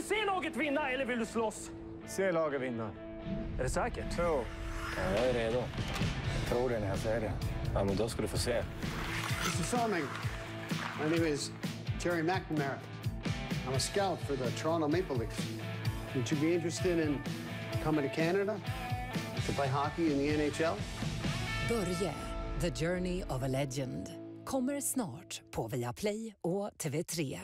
du se laget vinna eller vill du slåss? Se laget vinna. Är det säkert? Jo. Ja, jag är redo. Jag Tror det när jag säger det. Ja, men då ska du få se. Mr. Salming, my name is Jerry McNamara. I'm a scout for the Toronto Maple Leafs. Would you be interested in coming to Canada to play hockey in the NHL? Börje, The Journey of a Legend, kommer snart på Viaplay och TV3.